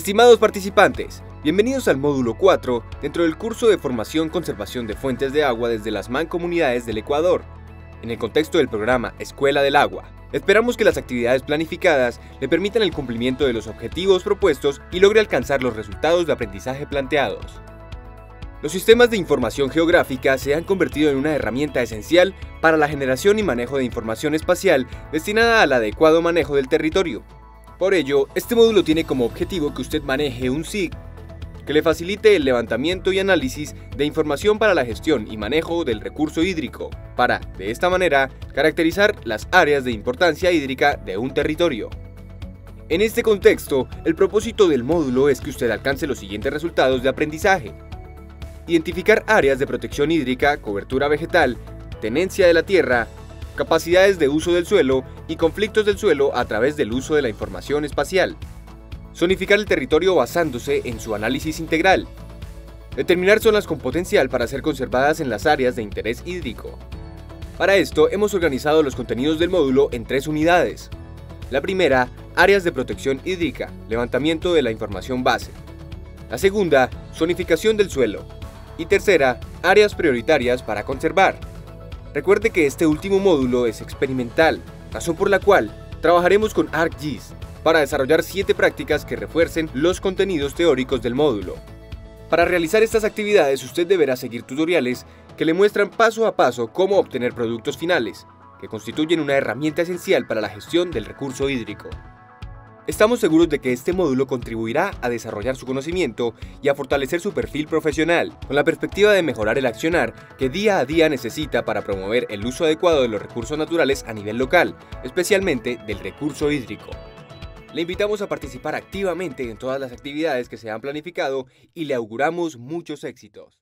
Estimados participantes, bienvenidos al módulo 4 dentro del curso de formación Conservación de Fuentes de Agua desde las Mancomunidades del Ecuador, en el contexto del programa Escuela del Agua. Esperamos que las actividades planificadas le permitan el cumplimiento de los objetivos propuestos y logre alcanzar los resultados de aprendizaje planteados. Los sistemas de información geográfica se han convertido en una herramienta esencial para la generación y manejo de información espacial destinada al adecuado manejo del territorio. Por ello, este módulo tiene como objetivo que usted maneje un SIG que le facilite el levantamiento y análisis de información para la gestión y manejo del recurso hídrico, para, de esta manera, caracterizar las áreas de importancia hídrica de un territorio. En este contexto, el propósito del módulo es que usted alcance los siguientes resultados de aprendizaje. Identificar áreas de protección hídrica, cobertura vegetal, tenencia de la tierra, capacidades de uso del suelo y conflictos del suelo a través del uso de la información espacial. Zonificar el territorio basándose en su análisis integral. Determinar zonas con potencial para ser conservadas en las áreas de interés hídrico. Para esto hemos organizado los contenidos del módulo en tres unidades. La primera, áreas de protección hídrica, levantamiento de la información base. La segunda, zonificación del suelo. Y tercera, áreas prioritarias para conservar. Recuerde que este último módulo es experimental, razón por la cual trabajaremos con ArcGIS para desarrollar siete prácticas que refuercen los contenidos teóricos del módulo. Para realizar estas actividades usted deberá seguir tutoriales que le muestran paso a paso cómo obtener productos finales, que constituyen una herramienta esencial para la gestión del recurso hídrico. Estamos seguros de que este módulo contribuirá a desarrollar su conocimiento y a fortalecer su perfil profesional, con la perspectiva de mejorar el accionar que día a día necesita para promover el uso adecuado de los recursos naturales a nivel local, especialmente del recurso hídrico. Le invitamos a participar activamente en todas las actividades que se han planificado y le auguramos muchos éxitos.